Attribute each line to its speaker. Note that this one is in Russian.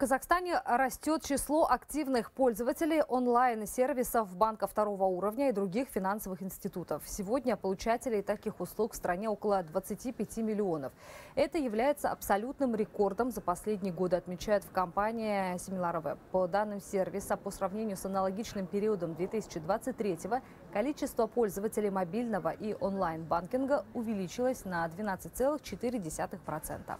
Speaker 1: Казахстане растет число активных пользователей онлайн-сервисов банка второго уровня и других финансовых институтов. Сегодня получателей таких услуг в стране около 25 миллионов. Это является абсолютным рекордом за последние годы, отмечают в компании Similar По данным сервиса, по сравнению с аналогичным периодом 2023 количество пользователей мобильного и онлайн-банкинга увеличилось на 12,4%.